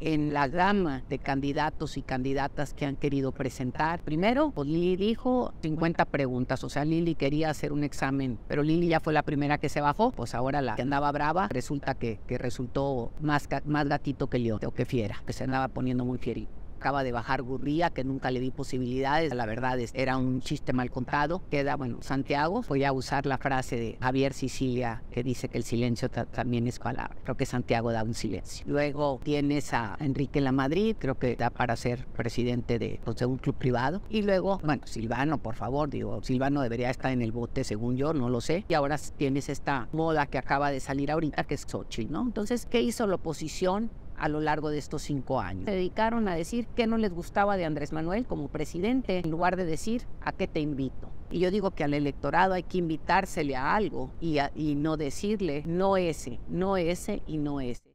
en la gama de candidatos y candidatas que han querido presentar. Primero, pues Lili dijo 50 preguntas, o sea, Lili quería hacer un examen, pero Lili ya fue la primera que se bajó, pues ahora la que andaba brava resulta que, que resultó más, más gatito que yo, o que fiera, que se andaba poniendo muy fierito acaba de bajar Gurría, que nunca le di posibilidades. La verdad es, era un chiste mal contado. Queda, bueno, Santiago. Voy a usar la frase de Javier Sicilia, que dice que el silencio también es palabra. Creo que Santiago da un silencio. Luego tienes a Enrique La Madrid, creo que da para ser presidente de, pues, de un club privado. Y luego, bueno, Silvano, por favor, digo, Silvano debería estar en el bote, según yo, no lo sé. Y ahora tienes esta moda que acaba de salir ahorita, que es Sochi, ¿no? Entonces, ¿qué hizo la oposición? A lo largo de estos cinco años. Se dedicaron a decir qué no les gustaba de Andrés Manuel como presidente, en lugar de decir a qué te invito. Y yo digo que al electorado hay que invitársele a algo y, y no decirle no ese, no ese y no ese.